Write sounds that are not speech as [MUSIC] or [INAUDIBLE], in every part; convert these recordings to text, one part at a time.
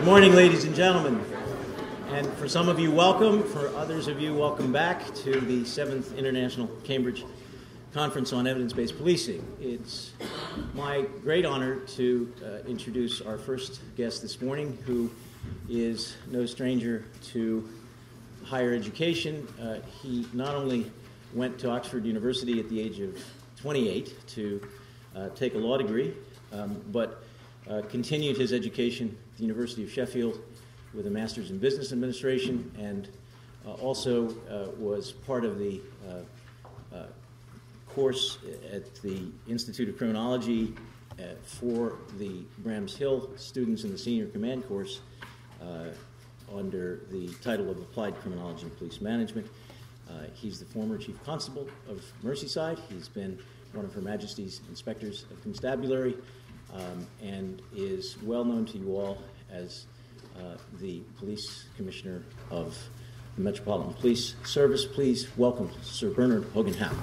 Good morning, ladies and gentlemen. And for some of you, welcome. For others of you, welcome back to the 7th International Cambridge Conference on Evidence Based Policing. It's my great honor to uh, introduce our first guest this morning, who is no stranger to higher education. Uh, he not only went to Oxford University at the age of 28 to uh, take a law degree, um, but uh, continued his education at the University of Sheffield with a master's in business administration and uh, also uh, was part of the uh, uh, course at the Institute of Criminology for the Bramshill students in the senior command course under the title of Applied Criminology and Police Management. Uh, he's the former chief constable of Merseyside. He's been one of Her Majesty's inspectors of constabulary um, and is well known to you all as uh, the police commissioner of the Metropolitan Police Service. Please welcome Sir Bernard Hogan Howe.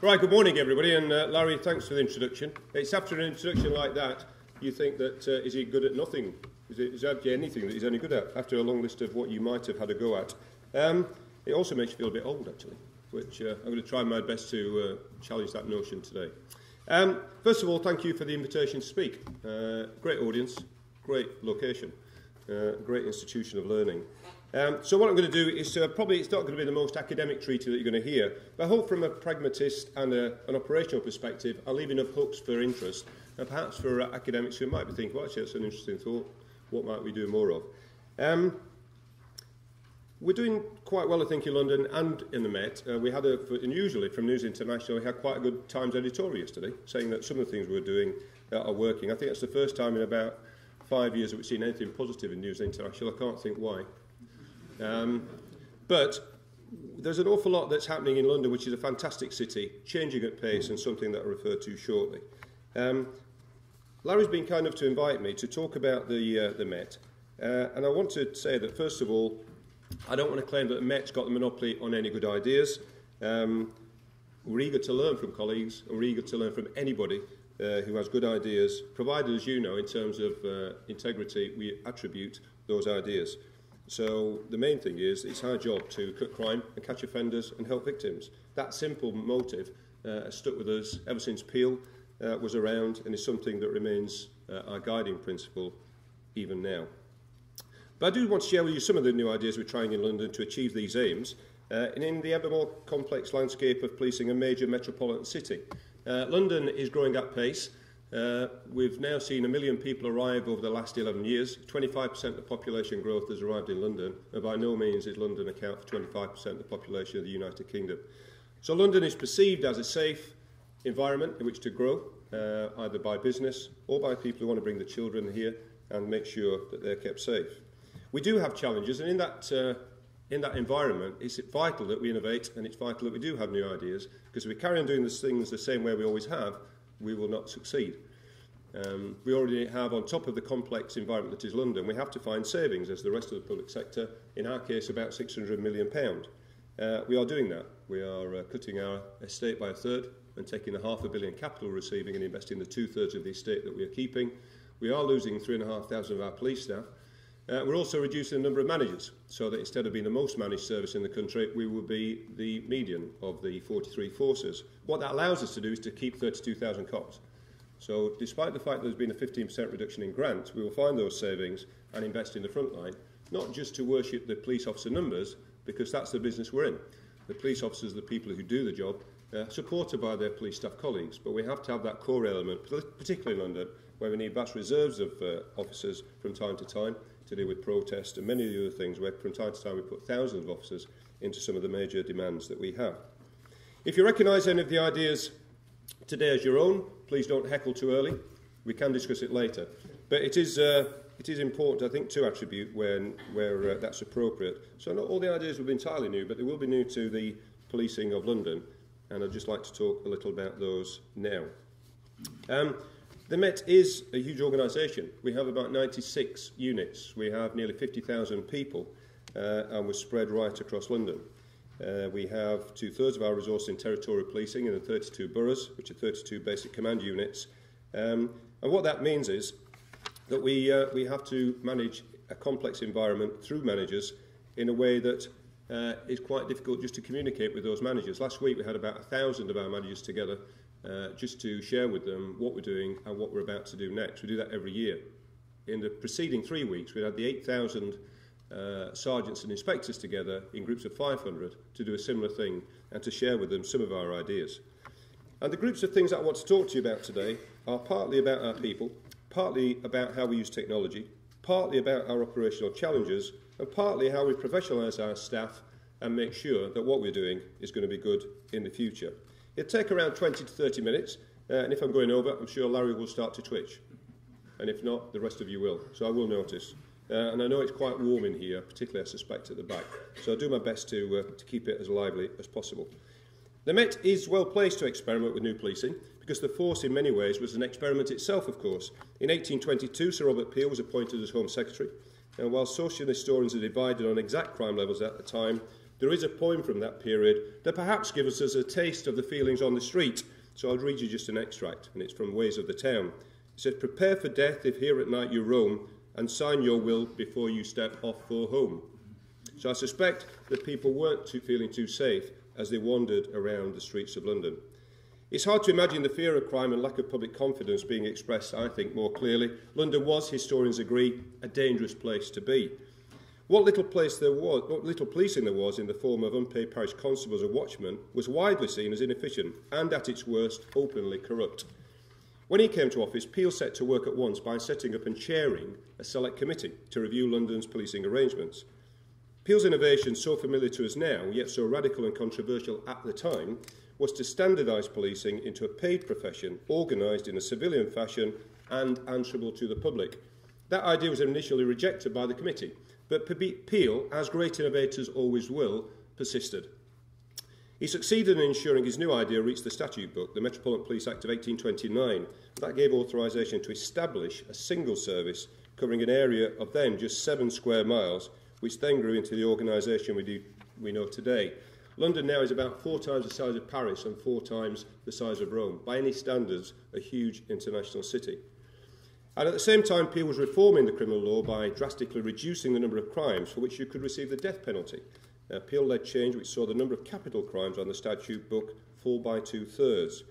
Right, good morning, everybody, and uh, Larry, thanks for the introduction. It's after an introduction like that, you think that uh, is he good at nothing? Is, it, is there anything that he's only good at? After a long list of what you might have had a go at, um, it also makes you feel a bit old, actually, which uh, I'm going to try my best to uh, challenge that notion today. Um, first of all, thank you for the invitation to speak. Uh, great audience, great location, uh, great institution of learning. Um, so what I'm going to do is uh, probably it's not going to be the most academic treaty that you're going to hear, but I hope from a pragmatist and a, an operational perspective, I'll leave enough hooks for interest, and perhaps for uh, academics who might be thinking, well, actually, that's an interesting thought. What might we do more of? Um, we're doing quite well, I think, in London and in the Met. Uh, we had a, and usually from News International, we had quite a good Times editorial yesterday, saying that some of the things we're doing uh, are working. I think that's the first time in about five years that we've seen anything positive in News International. I can't think why. Um, but there's an awful lot that's happening in London, which is a fantastic city, changing at pace, and something that I'll refer to shortly. Um, Larry's been kind enough to invite me to talk about the, uh, the Met. Uh, and I want to say that, first of all, I don't want to claim that the Met's got the monopoly on any good ideas. Um, we're eager to learn from colleagues, we're eager to learn from anybody uh, who has good ideas, provided, as you know, in terms of uh, integrity, we attribute those ideas. So the main thing is it's our job to cut crime and catch offenders and help victims. That simple motive uh, has stuck with us ever since Peel uh, was around and is something that remains uh, our guiding principle even now. But I do want to share with you some of the new ideas we're trying in London to achieve these aims uh, and in the ever more complex landscape of policing a major metropolitan city. Uh, London is growing at pace. Uh, we've now seen a million people arrive over the last 11 years. 25% of the population growth has arrived in London, and by no means is London account for 25% of the population of the United Kingdom. So London is perceived as a safe environment in which to grow, uh, either by business or by people who want to bring the children here and make sure that they're kept safe. We do have challenges, and in that, uh, in that environment, it's vital that we innovate and it's vital that we do have new ideas, because if we carry on doing these things the same way we always have, we will not succeed. Um, we already have, on top of the complex environment that is London, we have to find savings as the rest of the public sector, in our case about £600 million. Uh, we are doing that. We are uh, cutting our estate by a third and taking the half a billion capital receiving and investing the two-thirds of the estate that we are keeping. We are losing 3,500 of our police staff. Uh, we're also reducing the number of managers, so that instead of being the most managed service in the country, we will be the median of the 43 forces. What that allows us to do is to keep 32,000 cops. So despite the fact there's been a 15% reduction in grants, we will find those savings and invest in the front line, not just to worship the police officer numbers, because that's the business we're in. The police officers are the people who do the job, uh, supported by their police staff colleagues, but we have to have that core element, particularly in London, where we need vast reserves of uh, officers from time to time, to do with protest and many of the other things where from time to time we put thousands of officers into some of the major demands that we have. If you recognise any of the ideas today as your own, please don't heckle too early. We can discuss it later. But it is, uh, it is important, I think, to attribute when, where uh, that's appropriate. So not all the ideas will be entirely new, but they will be new to the policing of London. And I'd just like to talk a little about those now. Um, The Met is a huge organisation. We have about 96 units. We have nearly 50,000 people uh, and we're spread right across London. Uh, we have two thirds of our resource in territorial policing in the 32 boroughs, which are 32 basic command units. Um, and what that means is that we, uh, we have to manage a complex environment through managers in a way that uh, is quite difficult just to communicate with those managers. Last week we had about a thousand of our managers together uh, just to share with them what we're doing and what we're about to do next. We do that every year. In the preceding three weeks, we had the 8,000 uh, sergeants and inspectors together in groups of 500 to do a similar thing and to share with them some of our ideas. And the groups of things that I want to talk to you about today are partly about our people, partly about how we use technology, partly about our operational challenges, and partly how we professionalise our staff and make sure that what we're doing is going to be good in the future. It'll take around 20 to 30 minutes, uh, and if I'm going over, I'm sure Larry will start to twitch. And if not, the rest of you will. So I will notice. Uh, and I know it's quite warm in here, particularly I suspect at the back. So I'll do my best to, uh, to keep it as lively as possible. The Met is well placed to experiment with new policing because the force in many ways was an experiment itself, of course. In 1822, Sir Robert Peel was appointed as Home Secretary. And while social historians are divided on exact crime levels at the time, there is a poem from that period that perhaps gives us a taste of the feelings on the street. So I'll read you just an extract, and it's from Ways of the Town. It says, Prepare for death if here at night you roam, and sign your will before you step off for home. So I suspect that people weren't too, feeling too safe as they wandered around the streets of London. It's hard to imagine the fear of crime and lack of public confidence being expressed, I think, more clearly. London was, historians agree, a dangerous place to be. What little, place there was, what little policing there was in the form of unpaid parish constables or watchmen was widely seen as inefficient and, at its worst, openly corrupt. When he came to office, Peel set to work at once by setting up and chairing a select committee to review London's policing arrangements. Peel's innovation, so familiar to us now, yet so radical and controversial at the time, was to standardise policing into a paid profession, organised in a civilian fashion and answerable to the public. That idea was initially rejected by the committee, but Peel, as great innovators always will, persisted. He succeeded in ensuring his new idea reached the statute book, the Metropolitan Police Act of 1829. That gave authorisation to establish a single service covering an area of then just seven square miles, which then grew into the organisation we, do, we know today. London now is about four times the size of Paris and four times the size of Rome. By any standards, a huge international city. And at the same time, Peel was reforming the criminal law by drastically reducing the number of crimes for which you could receive the death penalty. Uh, a Peel-led change which saw the number of capital crimes on the statute book fall by two-thirds,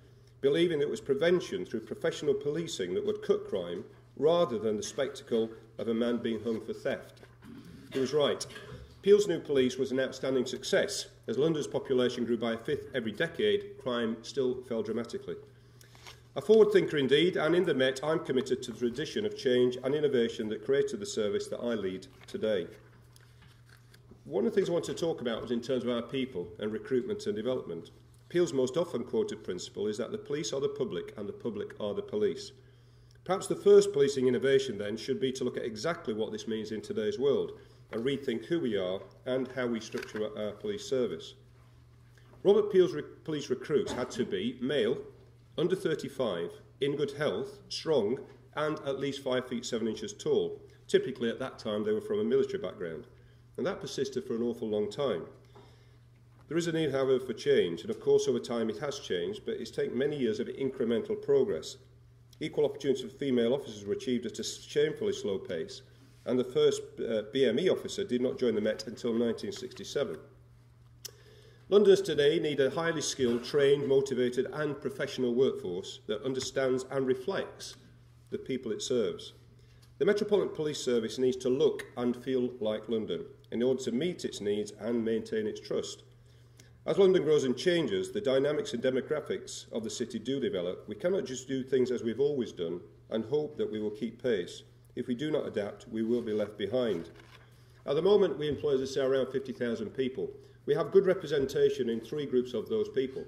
believing that it was prevention through professional policing that would cut crime rather than the spectacle of a man being hung for theft. He was right. Peel's new police was an outstanding success. As London's population grew by a fifth every decade, crime still fell dramatically. A forward thinker indeed, and in the Met, I'm committed to the tradition of change and innovation that created the service that I lead today. One of the things I want to talk about was in terms of our people and recruitment and development. Peel's most often quoted principle is that the police are the public and the public are the police. Perhaps the first policing innovation then should be to look at exactly what this means in today's world and rethink who we are and how we structure our police service. Robert Peel's re- police recruits had to be male, under 35, in good health, strong, and at least 5 feet 7 inches tall. Typically, at that time, they were from a military background. And that persisted for an awful long time. There is a need, however, for change, and of course, over time it has changed, but it's taken many years of incremental progress. Equal opportunities for female officers were achieved at a shamefully slow pace, and the first uh, BME officer did not join the Met until 1967. Londoners today need a highly skilled, trained, motivated, and professional workforce that understands and reflects the people it serves. The Metropolitan Police Service needs to look and feel like London in order to meet its needs and maintain its trust. As London grows and changes, the dynamics and demographics of the city do develop. We cannot just do things as we've always done and hope that we will keep pace. If we do not adapt, we will be left behind. At the moment, we employ, as I say, around 50,000 people. We have good representation in three groups of those people.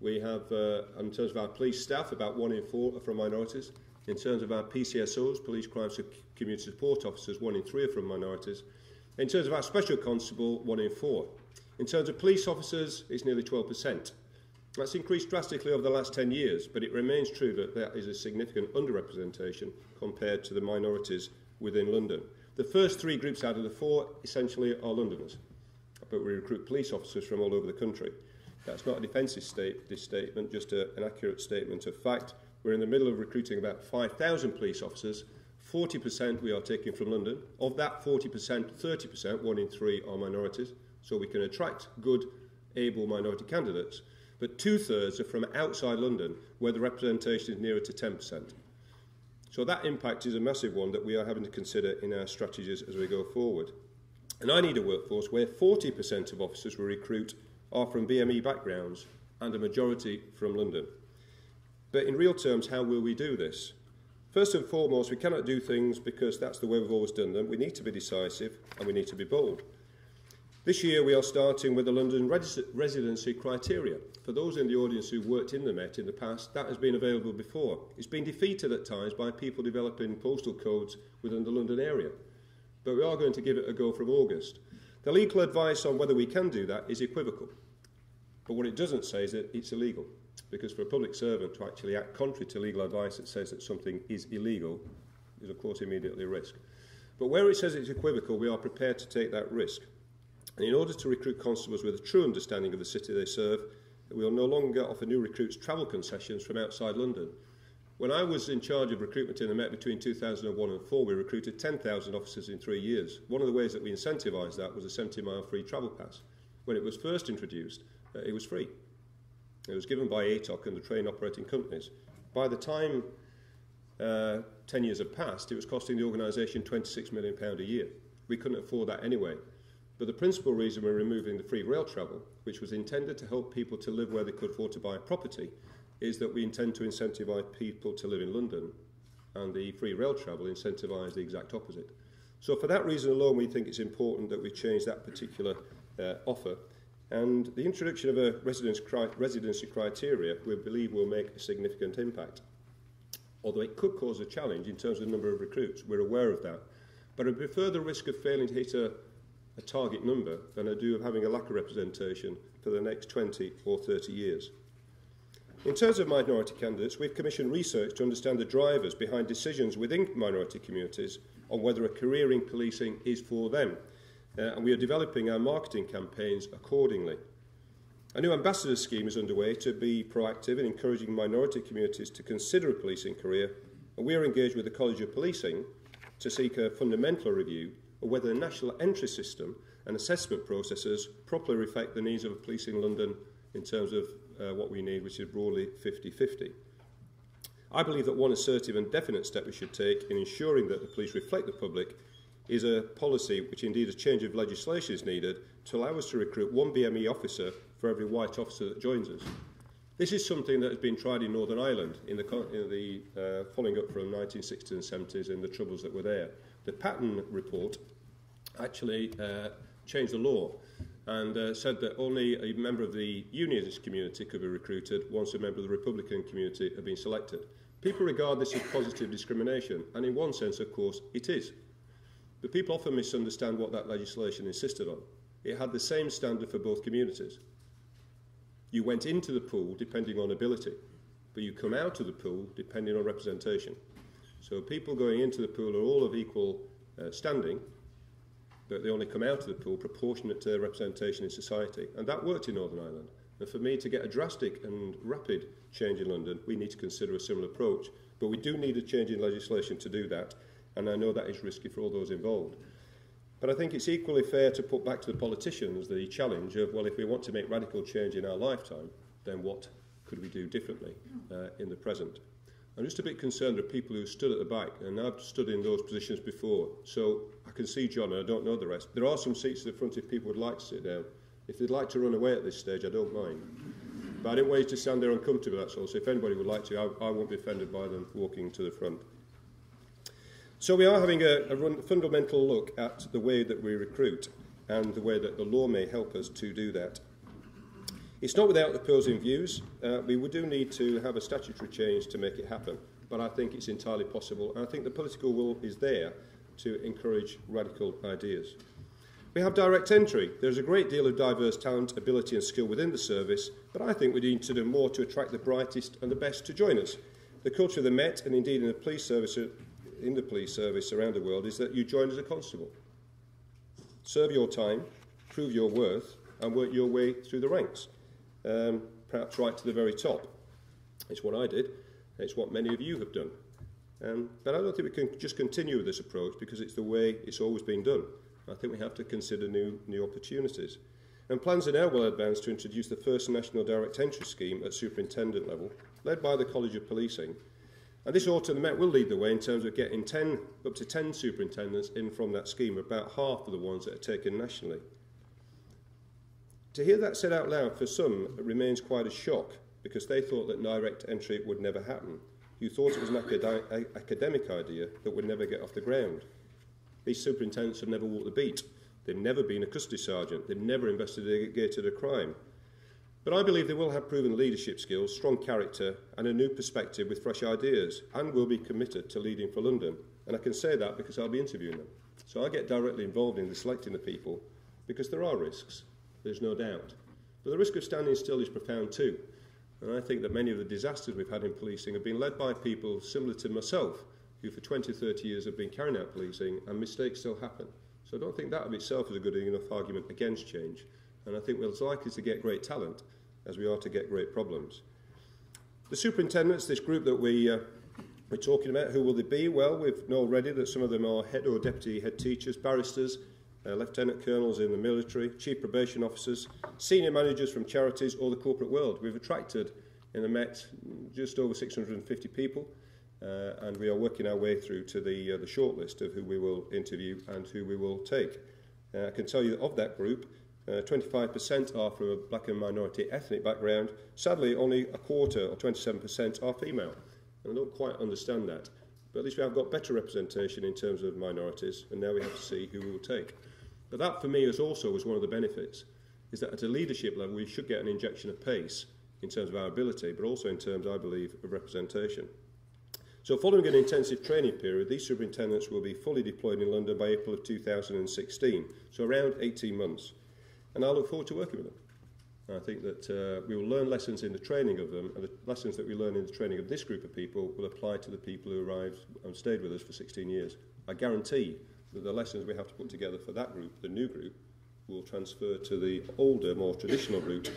We have, uh, in terms of our police staff, about one in four are from minorities. In terms of our PCSOs, Police Crime Community Support Officers, one in three are from minorities. In terms of our Special Constable, one in four. In terms of police officers, it's nearly 12%. That's increased drastically over the last 10 years, but it remains true that there is a significant underrepresentation compared to the minorities within London. The first three groups out of the four essentially are Londoners. But we recruit police officers from all over the country. That's not a defensive state, this statement, just a, an accurate statement of fact. We're in the middle of recruiting about 5,000 police officers. 40% we are taking from London. Of that 40%, 30%, one in three, are minorities. So we can attract good, able minority candidates. But two thirds are from outside London, where the representation is nearer to 10%. So that impact is a massive one that we are having to consider in our strategies as we go forward. And I need a workforce where 40% of officers we recruit are from BME backgrounds and a majority from London. But in real terms, how will we do this? First and foremost, we cannot do things because that's the way we've always done them. We need to be decisive and we need to be bold. This year we are starting with the London res- residency criteria. For those in the audience who worked in the Met in the past, that has been available before. It's been defeated at times by people developing postal codes within the London area. But we are going to give it a go from August. The legal advice on whether we can do that is equivocal. But what it doesn't say is that it's illegal. Because for a public servant to actually act contrary to legal advice that says that something is illegal is, of course, immediately a risk. But where it says it's equivocal, we are prepared to take that risk. And in order to recruit constables with a true understanding of the city they serve, we will no longer offer new recruits travel concessions from outside London. When I was in charge of recruitment in the Met between 2001 and 4, we recruited 10,000 officers in three years. One of the ways that we incentivised that was a 70 mile free travel pass. When it was first introduced, uh, it was free. It was given by ATOC and the train operating companies. By the time uh, 10 years had passed, it was costing the organisation £26 million a year. We couldn't afford that anyway. But the principal reason we're removing the free rail travel, which was intended to help people to live where they could afford to buy property, is that we intend to incentivise people to live in London, and the free rail travel incentivises the exact opposite. So for that reason alone, we think it's important that we change that particular uh, offer. And the introduction of a residency criteria, we believe, will make a significant impact. Although it could cause a challenge in terms of the number of recruits, we're aware of that. But I prefer the risk of failing to hit a a target number than I do of having a lack of representation for the next 20 or 30 years. In terms of minority candidates, we've commissioned research to understand the drivers behind decisions within minority communities on whether a career in policing is for them, uh, and we are developing our marketing campaigns accordingly. A new ambassador scheme is underway to be proactive in encouraging minority communities to consider a policing career, and we are engaged with the College of Policing to seek a fundamental review of whether the national entry system and assessment processes properly reflect the needs of policing London in terms of uh, what we need, which is broadly 50-50. I believe that one assertive and definite step we should take in ensuring that the police reflect the public is a policy, which indeed a change of legislation is needed, to allow us to recruit one BME officer for every white officer that joins us. This is something that has been tried in Northern Ireland in the, in the uh, following up from 1960s and 70s and the troubles that were there. The Patten report actually uh, changed the law and uh, said that only a member of the unionist community could be recruited once a member of the Republican community had been selected. People regard this as positive discrimination, and in one sense, of course, it is. But people often misunderstand what that legislation insisted on. It had the same standard for both communities. You went into the pool depending on ability, but you come out of the pool depending on representation. So people going into the pool are all of equal uh, standing, but they only come out of the pool proportionate to their representation in society. And that worked in Northern Ireland. And for me to get a drastic and rapid change in London, we need to consider a similar approach. But we do need a change in legislation to do that. And I know that is risky for all those involved. But I think it's equally fair to put back to the politicians the challenge of, well, if we want to make radical change in our lifetime, then what could we do differently uh, in the present? I'm just a bit concerned of people who stood at the back, and I've stood in those positions before. So I can see John, and I don't know the rest. There are some seats at the front if people would like to sit down. If they'd like to run away at this stage, I don't mind. But I didn't want you to stand there uncomfortable, that's all. So if anybody would like to, I, I won't be offended by them walking to the front. So we are having a, a run, fundamental look at the way that we recruit and the way that the law may help us to do that. It's not without opposing views. Uh, we do need to have a statutory change to make it happen, but I think it's entirely possible, and I think the political will is there to encourage radical ideas. We have direct entry. There's a great deal of diverse talent, ability, and skill within the service, but I think we need to do more to attract the brightest and the best to join us. The culture of the Met, and indeed in the police service, in the police service around the world, is that you join as a constable. Serve your time, prove your worth, and work your way through the ranks, um, perhaps right to the very top. It's what I did. It's what many of you have done. Um, but I don't think we can just continue with this approach because it's the way it's always been done. I think we have to consider new, new opportunities. And plans are now well advanced to introduce the first national direct entry scheme at superintendent level, led by the College of Policing. And this autumn, the Met will lead the way in terms of getting 10, up to 10 superintendents in from that scheme, about half of the ones that are taken nationally. To hear that said out loud for some remains quite a shock because they thought that direct entry would never happen. You thought it was an acad- academic idea that would never get off the ground. These superintendents have never walked the beat. They've never been a custody sergeant. They've never investigated a crime. But I believe they will have proven leadership skills, strong character, and a new perspective with fresh ideas, and will be committed to leading for London. And I can say that because I'll be interviewing them. So I get directly involved in selecting the people because there are risks, there's no doubt. But the risk of standing still is profound too. And I think that many of the disasters we've had in policing have been led by people similar to myself, who for 20 30 years have been carrying out policing, and mistakes still happen. So I don't think that of itself is a good enough argument against change. And I think we're as likely to get great talent as we are to get great problems. The superintendents, this group that we, uh, we're talking about, who will they be? Well, we've known already that some of them are head or deputy head teachers, barristers, uh, lieutenant colonels in the military, chief probation officers, senior managers from charities or the corporate world. We've attracted in the Met just over 650 people, uh, and we are working our way through to the, uh, the shortlist of who we will interview and who we will take. Uh, I can tell you that of that group, uh, 25% are from a black and minority ethnic background. Sadly, only a quarter, or 27%, are female. And I don't quite understand that. But at least we have got better representation in terms of minorities, and now we have to see who we will take. But that, for me, is also was one of the benefits, is that at a leadership level, we should get an injection of pace in terms of our ability, but also in terms, I believe, of representation. So following an intensive training period, these superintendents will be fully deployed in London by April of 2016, so around 18 months. And I look forward to working with them. I think that uh, we will learn lessons in the training of them, and the lessons that we learn in the training of this group of people will apply to the people who arrived and stayed with us for 16 years. I guarantee that the lessons we have to put together for that group, the new group, will transfer to the older, more traditional route,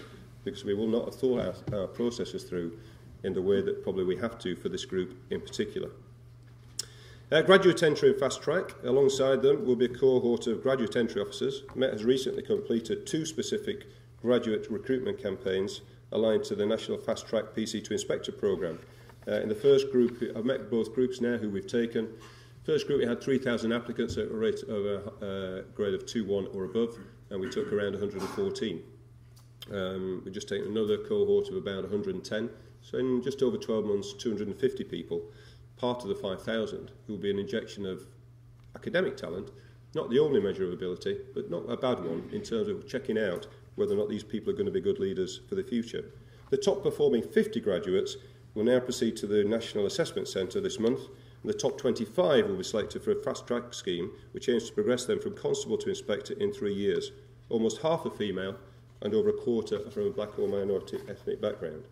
because we will not have thought our, our processes through in the way that probably we have to for this group in particular. Uh, graduate entry and fast track. Alongside them will be a cohort of graduate entry officers. Met has recently completed two specific graduate recruitment campaigns aligned to the National Fast Track PC to Inspector programme. Uh, in the first group, I've met both groups now who we've taken. First group, we had 3,000 applicants at a rate of a uh, grade of 2-1 or above, and we took around 114. Um, we've just taken another cohort of about 110. So in just over 12 months, 250 people part of the 5,000 who will be an injection of academic talent, not the only measure of ability, but not a bad one in terms of checking out whether or not these people are going to be good leaders for the future. The top performing 50 graduates will now proceed to the National Assessment Centre this month, and the top 25 will be selected for a fast track scheme which aims to progress them from constable to inspector in three years. Almost half are female, and over a quarter are from a black or minority ethnic background.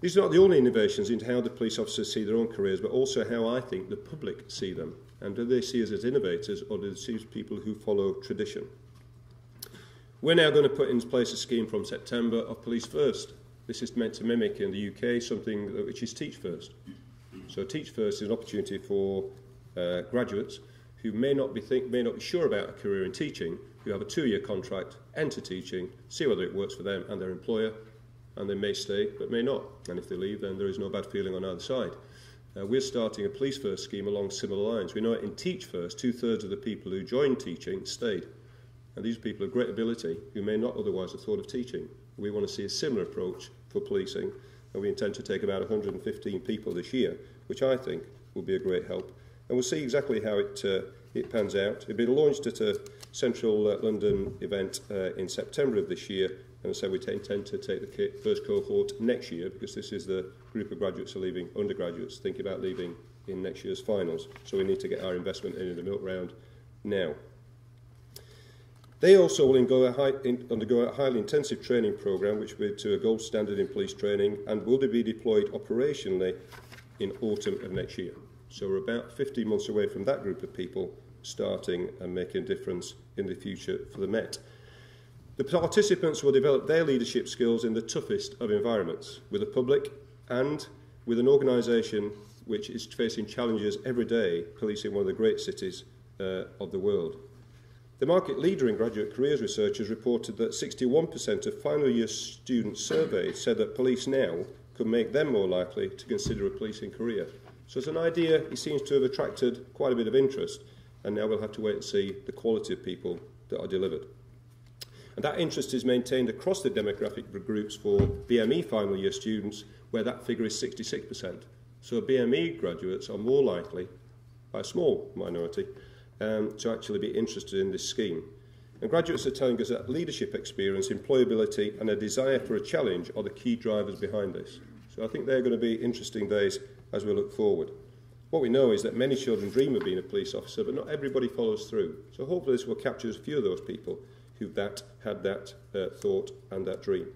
These are not the only innovations into how the police officers see their own careers, but also how I think the public see them. And do they see us as innovators or do they see us as people who follow tradition? We're now going to put in place a scheme from September of Police First. This is meant to mimic in the UK something which is Teach First. So Teach First is an opportunity for uh, graduates who may not be think, may not be sure about a career in teaching, who have a two-year contract, enter teaching, see whether it works for them and their employer, and they may stay but may not. And if they leave, then there is no bad feeling on either side. Uh, we're starting a police first scheme along similar lines. We know in Teach First, two thirds of the people who joined teaching stayed. And these people of great ability who may not otherwise have thought of teaching. We want to see a similar approach for policing, and we intend to take about 115 people this year, which I think will be a great help. And we'll see exactly how it, uh, it pans out. It'll be launched at a central uh, London event uh, in September of this year, and so we intend to take the first cohort next year because this is the group of graduates who are leaving, undergraduates thinking about leaving in next year's finals. So we need to get our investment in, the milk round now. They also will undergo a, high, in, undergo a highly intensive training program, which will be to a gold standard in police training, and will be deployed operationally in autumn of next year. So we're about 15 months away from that group of people starting and making a difference in the future for the Met. The participants will develop their leadership skills in the toughest of environments, with the public and with an organisation which is facing challenges every day, policing one of the great cities uh, of the world. The market leader in graduate careers research has reported that 61% of final year students surveyed said that police now could make them more likely to consider a policing career. So it's an idea it seems to have attracted quite a bit of interest, and now we'll have to wait and see the quality of people that are delivered. And that interest is maintained across the demographic groups for BME final year students, where that figure is 66%. So BME graduates are more likely, by a small minority, um, to actually be interested in this scheme. And graduates are telling us that leadership experience, employability, and a desire for a challenge are the key drivers behind this. So I think they're going to be interesting days as we look forward. What we know is that many children dream of being a police officer, but not everybody follows through. So hopefully this will capture a few of those people who've that, had that uh, thought and that dream.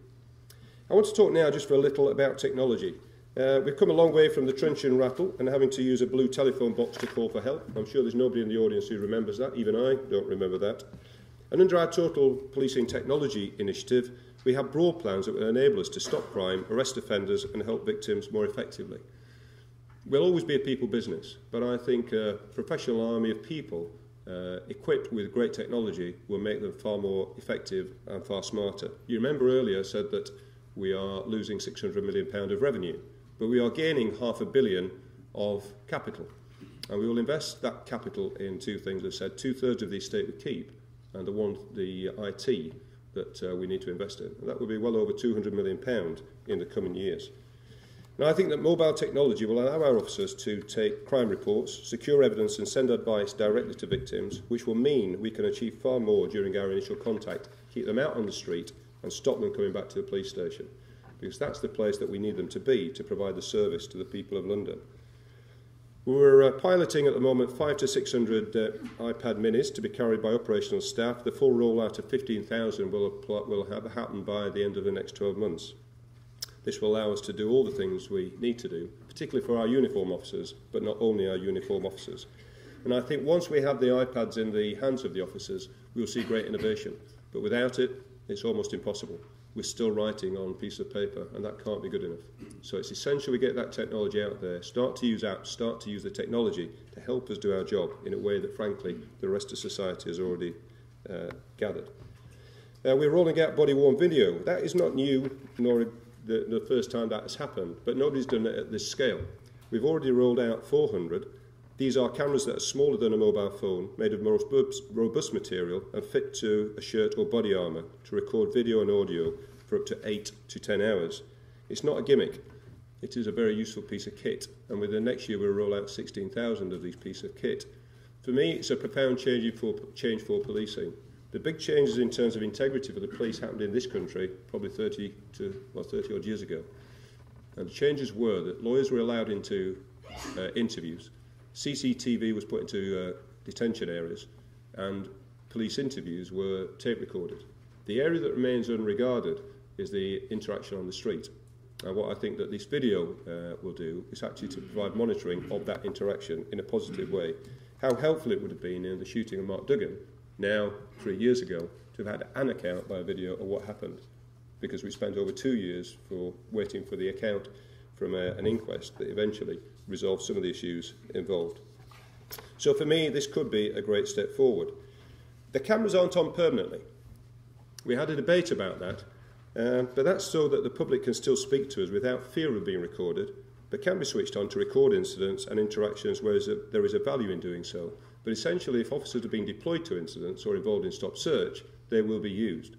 I want to talk now just for a little about technology. Uh, we've come a long way from the truncheon rattle and having to use a blue telephone box to call for help. I'm sure there's nobody in the audience who remembers that. Even I don't remember that. And under our Total Policing Technology initiative, we have broad plans that will enable us to stop crime, arrest offenders, and help victims more effectively. We'll always be a people business, but I think a professional army of people uh, equipped with great technology will make them far more effective and far smarter. You remember earlier I said that we are losing 600 million pound of revenue, but we are gaining half a billion of capital. And we will invest that capital in two things. I've said two thirds of the estate we keep, and the one, the IT that uh, we need to invest in. And that will be well over 200 million pound in the coming years. Now, I think that mobile technology will allow our officers to take crime reports, secure evidence, and send advice directly to victims, which will mean we can achieve far more during our initial contact, keep them out on the street, and stop them coming back to the police station. Because that's the place that we need them to be to provide the service to the people of London. We're uh, piloting at the moment five to 600 uh, iPad minis to be carried by operational staff. The full rollout of 15,000 will, will have happened by the end of the next 12 months. This will allow us to do all the things we need to do, particularly for our uniform officers, but not only our uniform officers. And I think once we have the iPads in the hands of the officers, we'll see great innovation. But without it, it's almost impossible. We're still writing on a piece of paper, and that can't be good enough. So it's essential we get that technology out there, start to use apps, start to use the technology to help us do our job in a way that, frankly, the rest of society has already uh, gathered. Uh, we're rolling out body worn video. That is not new, nor the, the first time that has happened, but nobody's done it at this scale. We've already rolled out 400. These are cameras that are smaller than a mobile phone, made of more robust material and fit to a shirt or body armour to record video and audio for up to 8 to 10 hours. It's not a gimmick. It is a very useful piece of kit, and within the next year we'll roll out 16,000 of these pieces of kit. For me, it's a profound change for, change for policing. The big changes in terms of integrity for the police happened in this country probably 30 to well 30 odd years ago. And the changes were that lawyers were allowed into uh, interviews, CCTV was put into uh, detention areas, and police interviews were tape recorded. The area that remains unregarded is the interaction on the street. And what I think that this video uh, will do is actually to provide monitoring of that interaction in a positive way. How helpful it would have been in the shooting of Mark Duggan, now three years ago, to have had an account by a video of what happened. Because we spent over two years for waiting for the account from a, an inquest that eventually resolved some of the issues involved. So for me, this could be a great step forward. The cameras aren't on permanently. We had a debate about that, um, but that's so that the public can still speak to us without fear of being recorded, but can be switched on to record incidents and interactions where there is a value in doing so. But essentially, if officers are being deployed to incidents or involved in stop search, they will be used.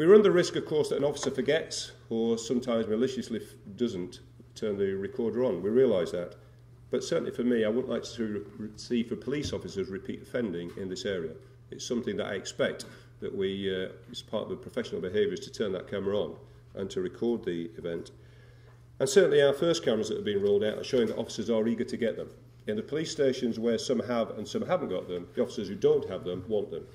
We run the risk, of course, that an officer forgets or sometimes maliciously doesn't turn the recorder on. We realise that. But certainly for me, I wouldn't like to see for police officers repeat offending in this area. It's something that I expect that we, uh, as part of the professional behaviour, is to turn that camera on and to record the event. And certainly our first cameras that have been rolled out are showing that officers are eager to get them. In the police stations where some have and some haven't got them, the officers who don't have them want them.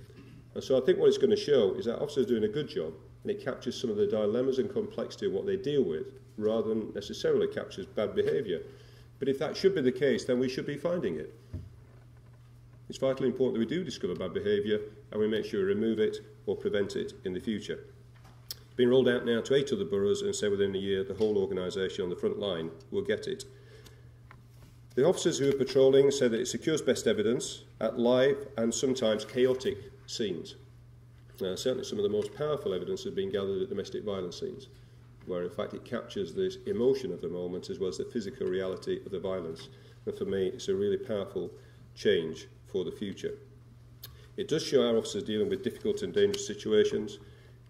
And so I think what it's going to show is that officers are doing a good job and it captures some of the dilemmas and complexity of what they deal with rather than necessarily captures bad behaviour. But if that should be the case, then we should be finding it. It's vitally important that we do discover bad behaviour and we make sure we remove it or prevent it in the future. It's been rolled out now to eight other boroughs and say within a year the whole organisation on the front line will get it. The officers who are patrolling say that it secures best evidence at live and sometimes chaotic scenes. Uh, certainly some of the most powerful evidence has been gathered at domestic violence scenes, where in fact it captures the emotion of the moment as well as the physical reality of the violence. And for me, it's a really powerful change for the future. It does show our officers dealing with difficult and dangerous situations,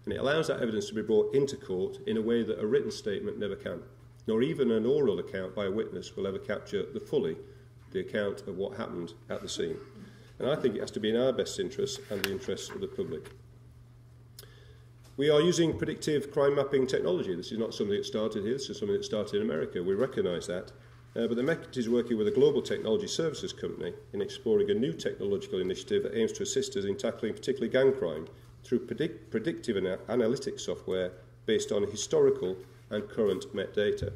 and it allows that evidence to be brought into court in a way that a written statement never can, nor even an oral account by a witness will ever capture the fully the account of what happened at the scene. And I think it has to be in our best interests and the interests of the public. We are using predictive crime mapping technology. This is not something that started here, this is something that started in America. We recognise that. Uh, but the Met is working with a global technology services company in exploring a new technological initiative that aims to assist us in tackling particularly gang crime through predict predictive ana analytics software based on historical and current Met data.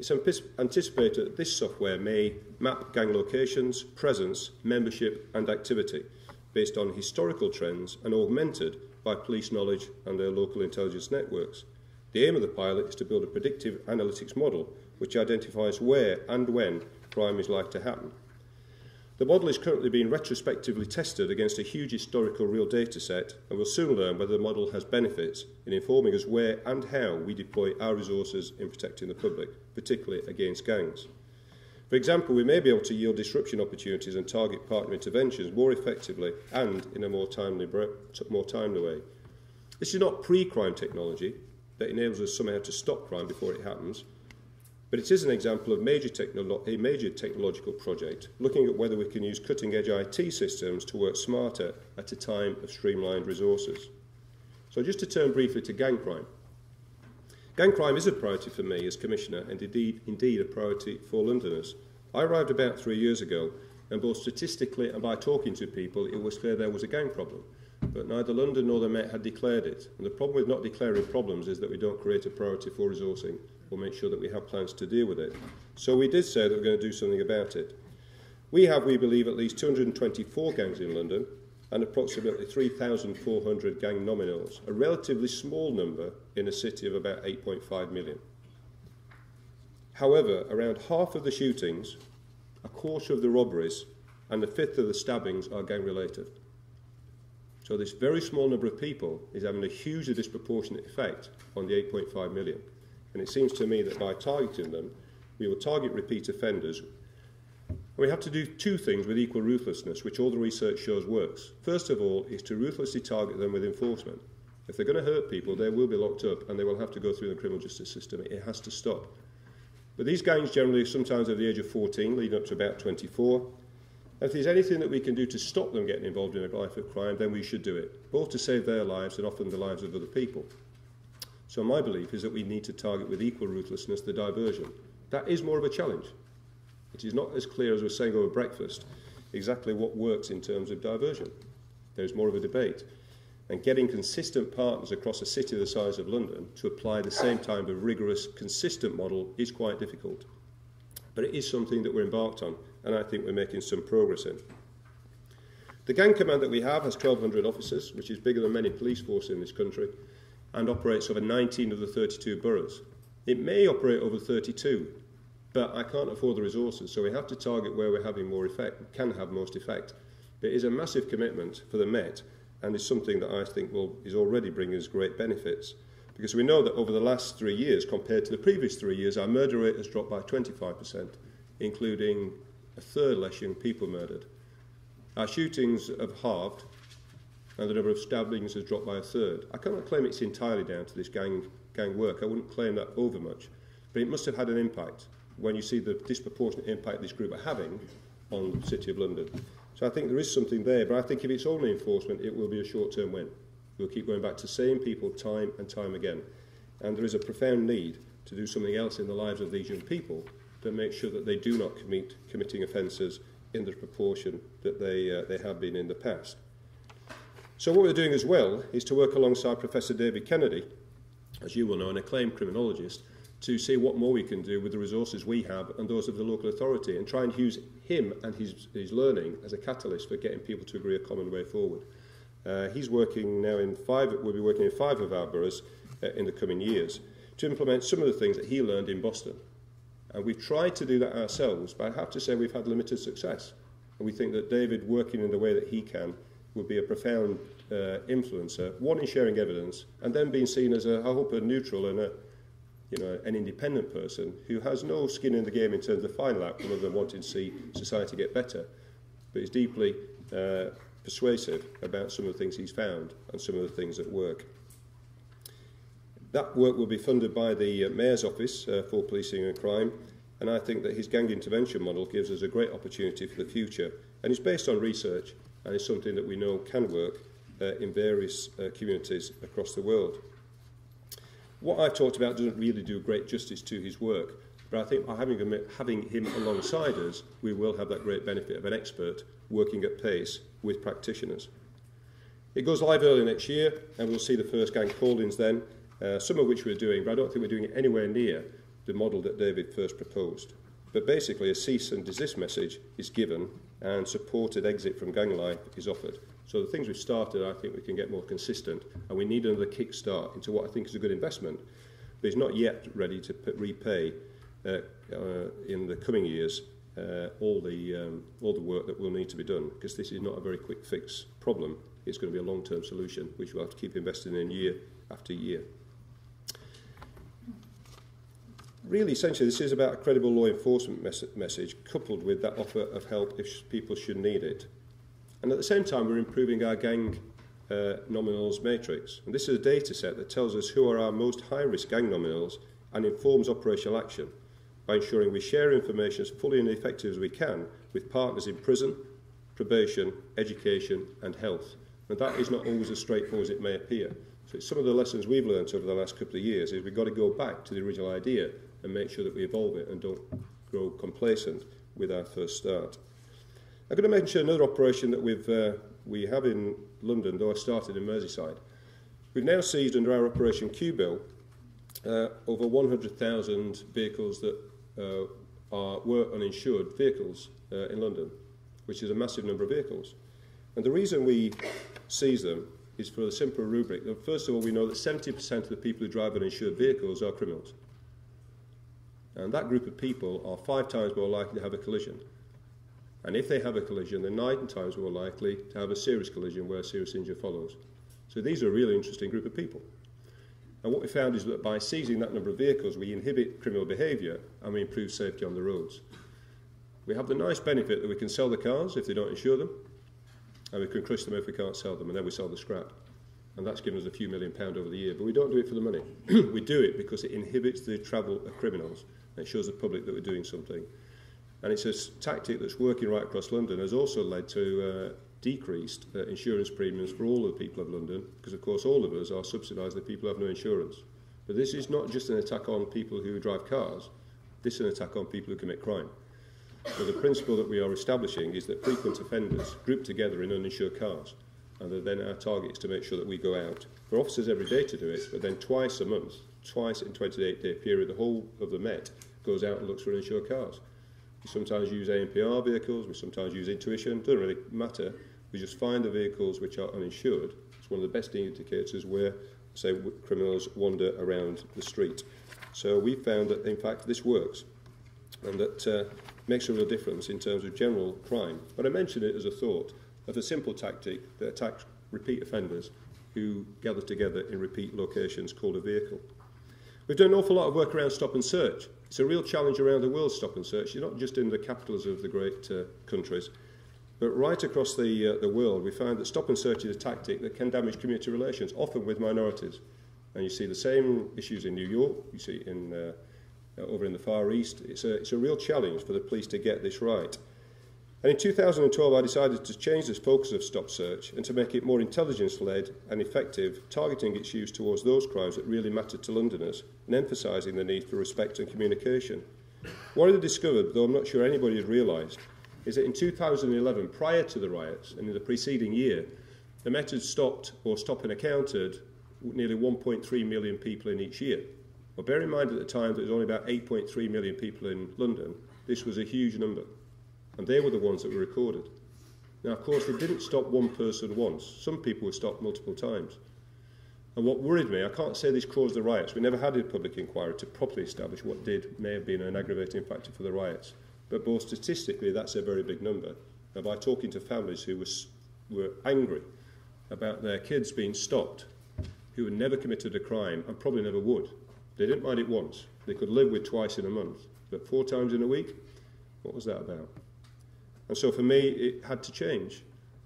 It's anticipated that this software may map gang locations, presence, membership and activity based on historical trends and augmented by police knowledge and their local intelligence networks. The aim of the pilot is to build a predictive analytics model which identifies where and when crime is likely to happen. The model is currently being retrospectively tested against a huge historical real data set and will soon learn whether the model has benefits in informing us where and how we deploy our resources in protecting the public, particularly against gangs. For example, we may be able to yield disruption opportunities and target partner interventions more effectively and in a more timely, more timely way. This is not pre-crime technology that enables us somehow to stop crime before it happens, but it is an example of major a major technological project looking at whether we can use cutting-edge IT systems to work smarter at a time of streamlined resources. So just to turn briefly to gang crime. Gang crime is a priority for me as Commissioner and indeed, indeed a priority for Londoners. I arrived about three years ago and both statistically and by talking to people it was clear there was a gang problem. But neither London nor the Met had declared it. And the problem with not declaring problems is that we don't create a priority for resourcing or make sure that we have plans to deal with it. So we did say that we're going to do something about it. We have, we believe, at least 224 gangs in London, and approximately 3,400 gang nominals, a relatively small number in a city of about 8.5 million. However, around half of the shootings, a quarter of the robberies, and a fifth of the stabbings are gang related. So this very small number of people is having a hugely disproportionate effect on the 8.5 million. And it seems to me that by targeting them, we will target repeat offenders we have to do two things with equal ruthlessness, which all the research shows works. First of all, is to ruthlessly target them with enforcement. If they're going to hurt people, they will be locked up and they will have to go through the criminal justice system. It has to stop. But these gangs generally are sometimes at the age of 14, leading up to about 24. And if there's anything that we can do to stop them getting involved in a life of crime, then we should do it, both to save their lives and often the lives of other people. So my belief is that we need to target with equal ruthlessness the diversion. That is more of a challenge. It is not as clear as we are saying over breakfast exactly what works in terms of diversion. There's more of a debate. And getting consistent partners across a city the size of London to apply the same type of rigorous, consistent model is quite difficult. But it is something that we're embarked on, and I think we're making some progress in. The gang command that we have has 1,200 officers, which is bigger than many police forces in this country, and operates over 19 of the 32 boroughs. It may operate over 32, but I can't afford the resources, so we have to target where we're having more effect, can have most effect. It is a massive commitment for the Met, and is something that I think will, is already bringing us great benefits. Because we know that over the last three years, compared to the previous three years, our murder rate has dropped by 25%, including a third less young people murdered. Our shootings have halved, and the number of stabbings has dropped by a third. I cannot claim it's entirely down to this gang, gang work. I wouldn't claim that overmuch, but it must have had an impact when you see the disproportionate impact this group are having on the City of London. So I think there is something there, but I think if it's only enforcement, it will be a short-term win. We'll keep going back to the same people time and time again. And there is a profound need to do something else in the lives of these young people to make sure that they do not commit committing offences in the proportion that they, uh, they have been in the past. So what we're doing as well is to work alongside Professor David Kennedy, as you will know, an acclaimed criminologist, to see what more we can do with the resources we have and those of the local authority and try and use him and his, his learning as a catalyst for getting people to agree a common way forward. Uh, he's working now in five, we'll be working in five of our boroughs uh, in the coming years to implement some of the things that he learned in Boston. And we've tried to do that ourselves, but I have to say we've had limited success. And we think that David, working in the way that he can, would be a profound uh, influencer, one in sharing evidence, and then being seen as, a, I hope, a neutral and a, you know, an independent person who has no skin in the game in terms of the final outcome other than wanting to see society get better, but is deeply uh, persuasive about some of the things he's found and some of the things that work. That work will be funded by the uh, Mayor's Office uh, for Policing and Crime, and I think that his gang intervention model gives us a great opportunity for the future. And it's based on research, and it's something that we know can work uh, in various uh, communities across the world. What I've talked about doesn't really do great justice to his work, but I think by having him, having him alongside us, we will have that great benefit of an expert working at pace with practitioners. It goes live early next year, and we'll see the first gang call-ins then, uh, some of which we're doing, but I don't think we're doing it anywhere near the model that David first proposed. But basically, a cease and desist message is given, and supported exit from gang life is offered. So the things we've started, I think we can get more consistent, and we need another kick-start into what I think is a good investment, but it's not yet ready to repay uh, uh, in the coming years uh, all the um, all the work that will need to be done because this is not a very quick fix problem. It's going to be a long-term solution which we'll have to keep investing in year after year. Really, essentially, this is about a credible law enforcement mes message coupled with that offer of help if people should need it. And at the same time, we're improving our gang uh, nominals matrix. And this is a data set that tells us who are our most high-risk gang nominals and informs operational action by ensuring we share information as fully and effectively as we can with partners in prison, probation, education and health. And that is not always as straightforward as it may appear. So some of the lessons we've learned over the last couple of years is we've got to go back to the original idea and make sure that we evolve it and don't grow complacent with our first start. I'm going to mention another operation that we've, uh, we have in London, though I started in Merseyside. We've now seized under our Operation Cubo uh, over 100,000 vehicles that uh, are, were uninsured vehicles uh, in London, which is a massive number of vehicles. And the reason we seize them is for a simple rubric. First of all, we know that 70% of the people who drive uninsured vehicles are criminals. And that group of people are five times more likely to have a collision. And if they have a collision, they're nine times more likely to have a serious collision where serious injury follows. So these are a really interesting group of people. And what we found is that by seizing that number of vehicles, we inhibit criminal behaviour and we improve safety on the roads. We have the nice benefit that we can sell the cars if they don't insure them, and we can crush them if we can't sell them, and then we sell the scrap. And that's given us a few million pounds over the year. But we don't do it for the money. [CLEARS THROAT] we do it because it inhibits the travel of criminals it shows the public that we're doing something. And it's a tactic that's working right across London, has also led to uh, decreased uh, insurance premiums for all the people of London, because of course all of us are subsidised the people who have no insurance. But this is not just an attack on people who drive cars, this is an attack on people who commit crime. So the principle that we are establishing is that frequent offenders group together in uninsured cars, and that then our target is to make sure that we go out. For officers every day to do it, but then twice a month, twice in 28 day period, the whole of the Met goes out and looks for uninsured cars. We sometimes use ANPR vehicles, we sometimes use intuition, doesn't really matter. We just find the vehicles which are uninsured. It's one of the best indicators where, say, criminals wander around the street. So we found that, in fact, this works and that uh, makes a real difference in terms of general crime. But I mention it as a thought of a simple tactic that attacks repeat offenders who gather together in repeat locations called a vehicle. We've done an awful lot of work around stop and search. It's a real challenge around the world, stop and search. You're not just in the capitals of the great uh, countries, but right across the, uh, the world, we find that stop and search is a tactic that can damage community relations, often with minorities. And you see the same issues in New York, you see in, uh, over in the Far East. It's a, it's a real challenge for the police to get this right. And in 2012, I decided to change the focus of Stop Search and to make it more intelligence-led and effective, targeting its use towards those crimes that really mattered to Londoners and emphasising the need for respect and communication. What I discovered, though I'm not sure anybody had realised, is that in 2011, prior to the riots and in the preceding year, the Met had stopped or stopped and accounted nearly 1.3 million people in each year. Well, bear in mind at the time that there was only about 8.3 million people in London. This was a huge number. And they were the ones that were recorded. Now, of course, they didn't stop one person once. Some people were stopped multiple times. And what worried me, I can't say this caused the riots. We never had a public inquiry to properly establish what did may have been an aggravating factor for the riots. But both statistically, that's a very big number. And by talking to families who was, were angry about their kids being stopped, who had never committed a crime and probably never would, they didn't mind it once. They could live with twice in a month. But four times in a week, what was that about? And so for me, it had to change.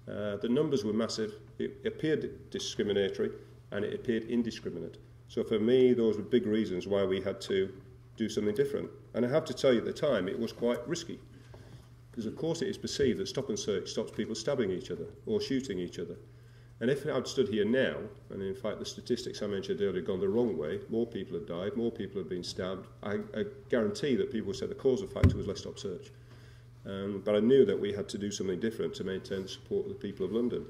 Uh, the numbers were massive. It appeared discriminatory and it appeared indiscriminate. So for me, those were big reasons why we had to do something different. And I have to tell you, at the time, it was quite risky. Because, of course, it is perceived that stop and search stops people stabbing each other or shooting each other. And if I'd stood here now, and in fact the statistics I mentioned earlier had gone the wrong way, more people had died, more people had been stabbed, I, I guarantee that people would say the cause of factor was less stop search. Um, but I knew that we had to do something different to maintain the support of the people of London.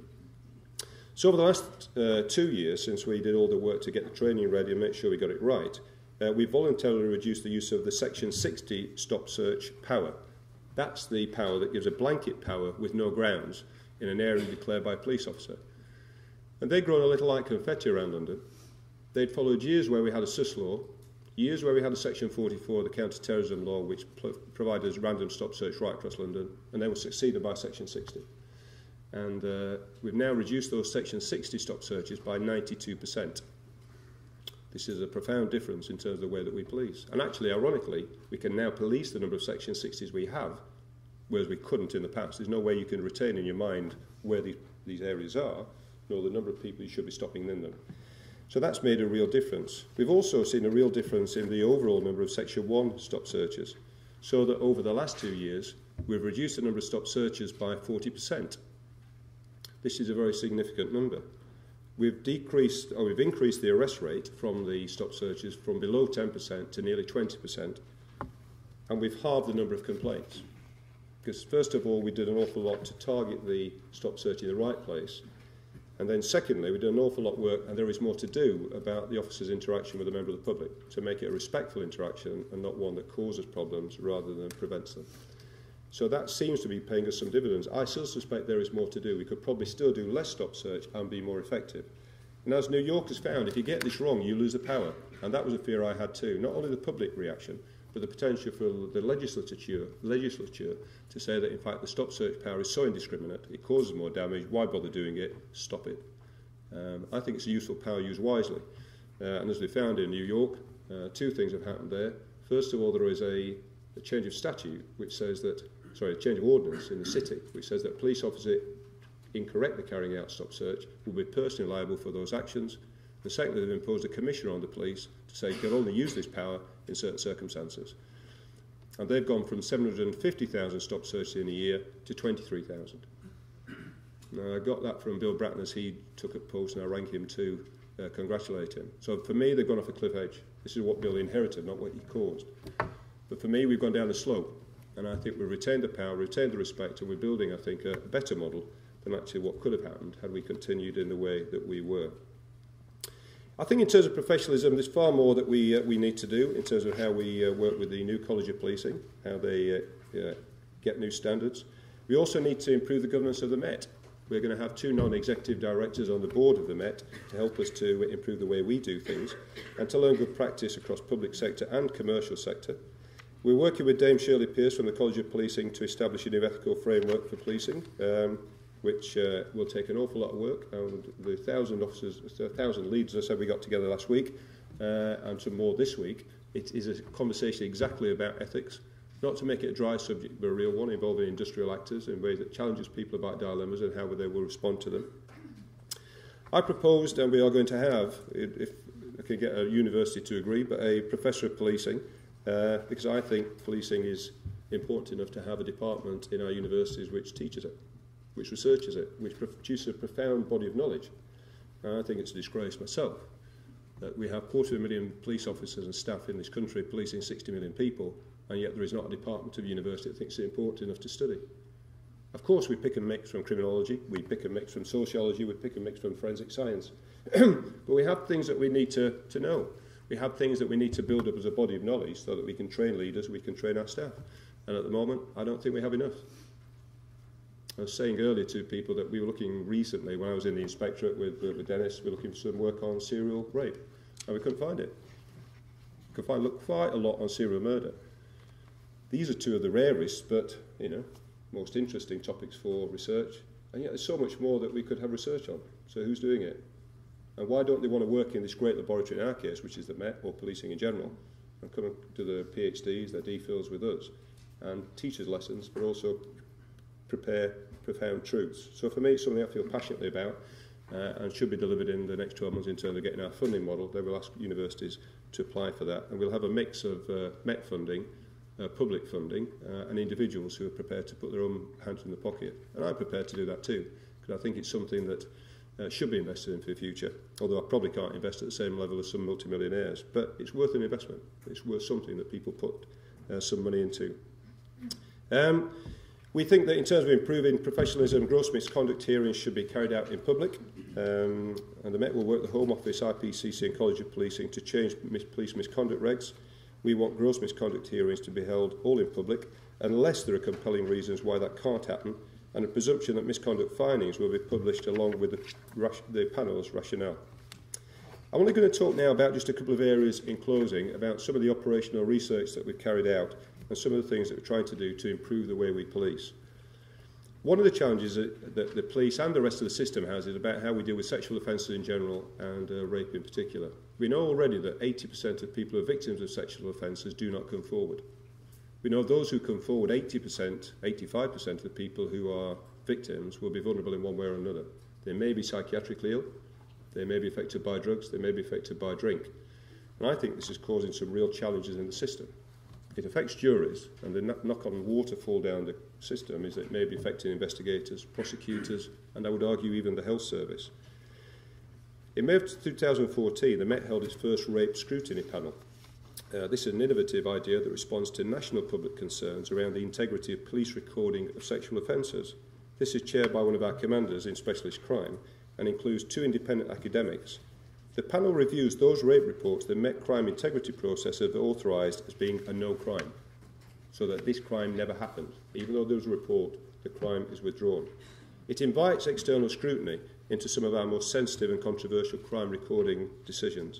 So over the last uh, two years, since we did all the work to get the training ready and make sure we got it right, uh, we voluntarily reduced the use of the Section 60 stop search power. That's the power that gives a blanket power with no grounds in an area declared by a police officer. And they'd grown a little like confetti around London. They'd followed years where we had a SUS law, years where we had a Section 44 of the counter-terrorism law, which provided us random stop search right across London, and they were succeeded by Section 60. And uh, we've now reduced those Section 60 stop searches by 92%. This is a profound difference in terms of the way that we police. And actually, ironically, we can now police the number of Section 60s we have, whereas we couldn't in the past. There's no way you can retain in your mind where these areas are, nor the number of people you should be stopping in them. So that's made a real difference. We've also seen a real difference in the overall number of Section 1 stop searches, so that over the last two years, we've reduced the number of stop searches by 40%. This is a very significant number. We've decreased, or we've increased the arrest rate from the stop searches from below 10% to nearly 20%, and we've halved the number of complaints. Because first of all, we did an awful lot to target the stop search in the right place, and then secondly, we did an awful lot of work, and there is more to do about the officer's interaction with a member of the public to make it a respectful interaction and not one that causes problems rather than prevents them. So that seems to be paying us some dividends. I still suspect there is more to do. We could probably still do less stop search and be more effective. And as New York has found, if you get this wrong, you lose the power. And that was a fear I had too. Not only the public reaction, but the potential for the legislature, legislature to say that, in fact, the stop search power is so indiscriminate, it causes more damage, why bother doing it? Stop it. Um, I think it's a useful power used wisely. Uh, and as we found in New York, uh, two things have happened there. First of all, there is a, a change of statute which says that, sorry, a change of ordinance in the city which says that police officer incorrectly carrying out stop search will be personally liable for those actions. And secondly, they've imposed a commissioner on the police to say you can only use this power in certain circumstances. And they've gone from 750,000 stop searches in a year to 23,000. Now, I got that from Bill Bratton as he took a post, and I rang him to uh, congratulate him. So for me, they've gone off a cliff edge. This is what Bill inherited, not what he caused. But for me, we've gone down the slope, and I think we've retained the power, retained the respect, and we're building, I think, a better model than actually what could have happened had we continued in the way that we were. I think in terms of professionalism, there's far more that we, uh, we need to do in terms of how we uh, work with the new College of Policing, how they uh, get new standards. We also need to improve the governance of the Met. We're going to have two non-executive directors on the board of the Met to help us to improve the way we do things and to learn good practice across public sector and commercial sector. We're working with Dame Shirley Pearce from the College of Policing to establish a new ethical framework for policing. Um, which uh, will take an awful lot of work. And the thousand officers, thousand leads, I said we got together last week, uh, and some more this week. It is a conversation exactly about ethics, not to make it a dry subject, but a real one involving industrial actors in ways that challenges people about dilemmas and how they will respond to them. I proposed, and we are going to have, if I can get a university to agree, but a professor of policing, uh, because I think policing is important enough to have a department in our universities which teaches it which researches it, which produces a profound body of knowledge. And I think it's a disgrace myself that we have quarter of a million police officers and staff in this country policing 60 million people, and yet there is not a department of university that thinks it important enough to study. Of course, we pick and mix from criminology, we pick and mix from sociology, we pick and mix from forensic science. [CLEARS THROAT] but we have things that we need to, to know. We have things that we need to build up as a body of knowledge so that we can train leaders, we can train our staff. And at the moment, I don't think we have enough. I was saying earlier to people that we were looking recently, when I was in the inspectorate with, with Dennis, we were looking for some work on serial rape, and we couldn't find it. We could find look, quite a lot on serial murder. These are two of the rarest, but you know, most interesting topics for research. And yet, there's so much more that we could have research on. So, who's doing it? And why don't they want to work in this great laboratory in our case, which is the Met or policing in general, and come and do the PhDs, their DPhils with us, and teach us lessons, but also prepare profound truths. So for me, it's something I feel passionately about uh, and should be delivered in the next 12 months in terms of getting our funding model. They will ask universities to apply for that. And we'll have a mix of uh, MET funding, uh, public funding, uh, and individuals who are prepared to put their own hands in the pocket. And I'm prepared to do that too, because I think it's something that uh, should be invested in for the future, although I probably can't invest at the same level as some multimillionaires. But it's worth an investment. It's worth something that people put uh, some money into. Um, we think that in terms of improving professionalism, gross misconduct hearings should be carried out in public. Um, and the Met will work the Home Office, IPCC and College of Policing to change mis police misconduct regs. We want gross misconduct hearings to be held all in public unless there are compelling reasons why that can't happen and a presumption that misconduct findings will be published along with the, the panel's rationale. I'm only going to talk now about just a couple of areas in closing about some of the operational research that we've carried out and some of the things that we're trying to do to improve the way we police. One of the challenges that, the police and the rest of the system has is about how we deal with sexual offences in general and uh, rape in particular. We know already that 80% of people who are victims of sexual offences do not come forward. We know those who come forward, 80%, 85% of the people who are victims will be vulnerable in one way or another. They may be psychiatrically ill, they may be affected by drugs, they may be affected by drink. And I think this is causing some real challenges in the system. It affects juries, and the knock-on waterfall down the system is that it may be affecting investigators, prosecutors, and I would argue even the health service. In May of 2014, the Met held its first rape scrutiny panel. Uh, this is an innovative idea that responds to national public concerns around the integrity of police recording of sexual offences. This is chaired by one of our commanders in specialist crime and includes two independent academics The panel reviews those rape reports the Met Crime Integrity Process have authorised as being a no crime, so that this crime never happened. Even though there was a report, the crime is withdrawn. It invites external scrutiny into some of our most sensitive and controversial crime recording decisions.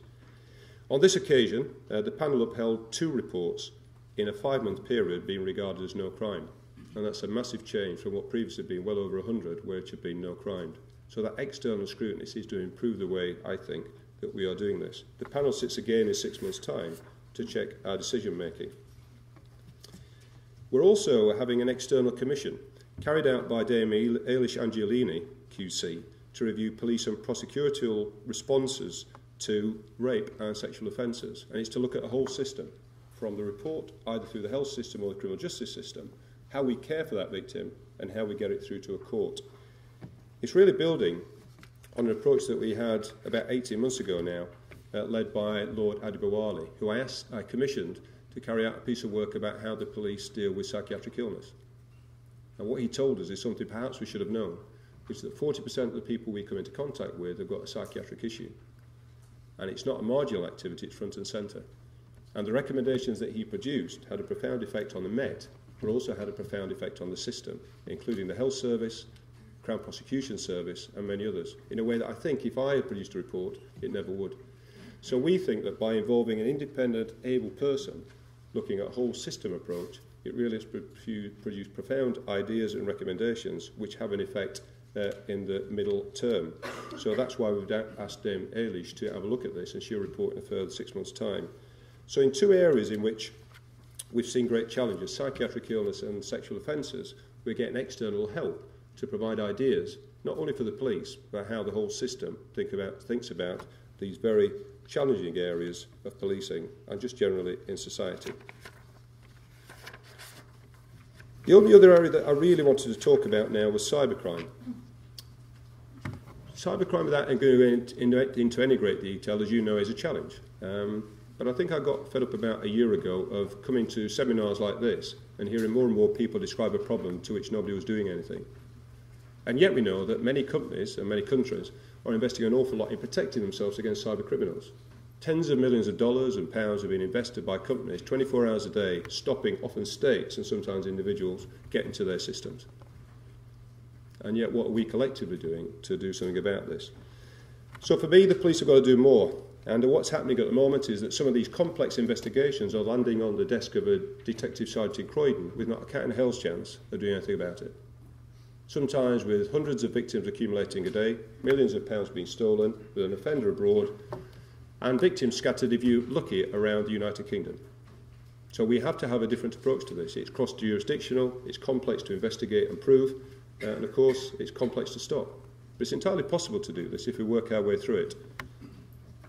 On this occasion, uh, the panel upheld two reports in a five month period being regarded as no crime. And that's a massive change from what previously had been well over 100, where it had been no crime. So that external scrutiny seems to improve the way, I think, that we are doing this. The panel sits again in six months' time to check our decision making. We're also having an external commission carried out by Dame Elish Angiolini, QC, to review police and prosecutorial responses to rape and sexual offences. And it's to look at a whole system, from the report, either through the health system or the criminal justice system, how we care for that victim and how we get it through to a court. It's really building on an approach that we had about 18 months ago now, uh, led by Lord Adebowale, who I, asked, I commissioned to carry out a piece of work about how the police deal with psychiatric illness. And what he told us is something perhaps we should have known, which is that 40% of the people we come into contact with have got a psychiatric issue. And it's not a marginal activity, it's front and centre. And the recommendations that he produced had a profound effect on the Met, but also had a profound effect on the system, including the health service, Crown Prosecution Service, and many others, in a way that I think if I had produced a report, it never would. So we think that by involving an independent, able person looking at a whole system approach, it really has produced profound ideas and recommendations which have an effect uh, in the middle term. So that's why we've asked Dame Elish to have a look at this, and she'll report in a further six months' time. So in two areas in which we've seen great challenges, psychiatric illness and sexual offences, we're getting external help to provide ideas, not only for the police, but how the whole system think about, thinks about these very challenging areas of policing and just generally in society. The only other area that I really wanted to talk about now was cybercrime. Cybercrime, without going into, any great detail, as you know, is a challenge. Um, but I think I got fed up about a year ago of coming to seminars like this and hearing more and more people describe a problem to which nobody was doing anything. And yet we know that many companies and many countries are investing an awful lot in protecting themselves against cyber criminals. Tens of millions of dollars and pounds have been invested by companies 24 hours a day, stopping often states and sometimes individuals getting to their systems. And yet, what are we collectively doing to do something about this? So, for me, the police have got to do more. And what's happening at the moment is that some of these complex investigations are landing on the desk of a detective sergeant in Croydon with not a cat in hell's chance of doing anything about it. Sometimes with hundreds of victims accumulating a day, millions of pounds being stolen, with an offender abroad, and victims scattered, if you're lucky, around the United Kingdom. So we have to have a different approach to this. It's cross-jurisdictional, it's complex to investigate and prove, uh, and of course, it's complex to stop. But it's entirely possible to do this if we work our way through it.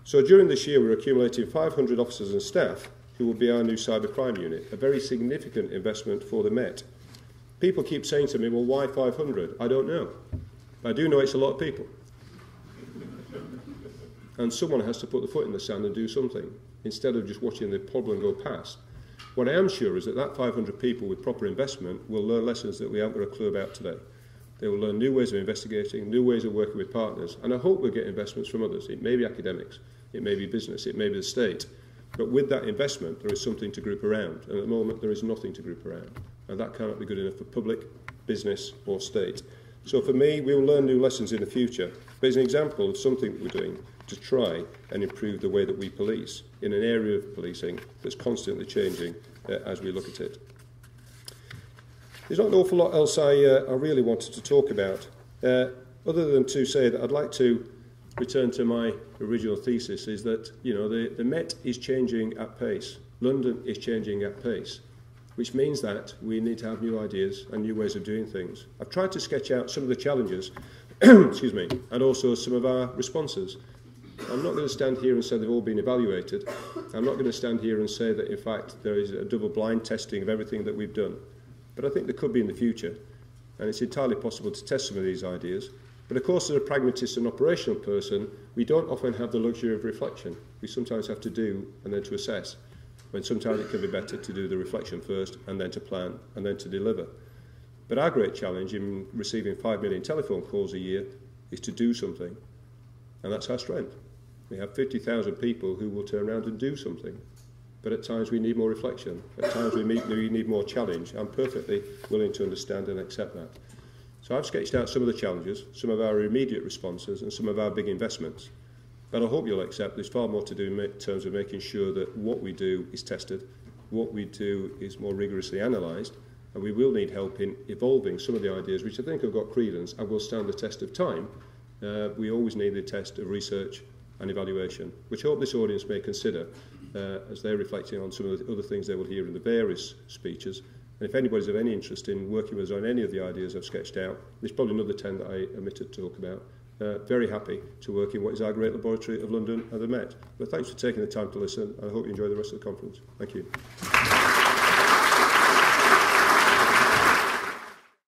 So during this year, we're accumulating 500 officers and staff who will be our new cybercrime unit, a very significant investment for the Met. People keep saying to me, well, why 500? I don't know. But I do know it's a lot of people. and someone has to put the foot in the sand and do something instead of just watching the problem go past. What I am sure is that that 500 people with proper investment will learn lessons that we haven't got a clue about today. They will learn new ways of investigating, new ways of working with partners, and I hope we'll get investments from others. It may be academics, it may be business, it may be the state. But with that investment, there is something to group around. And at the moment, there is nothing to group around. And that cannot be good enough for public, business, or state. So for me, we will learn new lessons in the future. But it's an example of something that we're doing to try and improve the way that we police in an area of policing that's constantly changing uh, as we look at it. There's not an awful lot else I, uh, I really wanted to talk about, uh, other than to say that I'd like to return to my original thesis is that you know the, the Met is changing at pace. London is changing at pace, which means that we need to have new ideas and new ways of doing things. I've tried to sketch out some of the challenges, [CLEARS THROAT] excuse me, and also some of our responses. I'm not going to stand here and say they've all been evaluated. I'm not going to stand here and say that, in fact, there is a double blind testing of everything that we've done. But I think there could be in the future, and it's entirely possible to test some of these ideas but of course, as a pragmatist and operational person, we don't often have the luxury of reflection. We sometimes have to do and then to assess. When sometimes it can be better to do the reflection first and then to plan and then to deliver. But our great challenge in receiving 5 million telephone calls a year is to do something. And that's our strength. We have 50,000 people who will turn around and do something. But at times we need more reflection. At times we need more challenge. I'm perfectly willing to understand and accept that. So I've sketched out some of the challenges, some of our immediate responses, and some of our big investments. But I hope you'll accept there's far more to do in terms of making sure that what we do is tested, what we do is more rigorously analysed, and we will need help in evolving some of the ideas which I think have got credence and will stand the test of time. Uh, we always need the test of research and evaluation, which I hope this audience may consider uh, as they're reflecting on some of the other things they will hear in the various speeches And if anybody's of any interest in working with us on any of the ideas I've sketched out, there's probably another 10 that I omitted to talk about. Uh, very happy to work in what is our great laboratory of London and the Met. But thanks for taking the time to listen. And I hope you enjoy the rest of the conference. Thank you.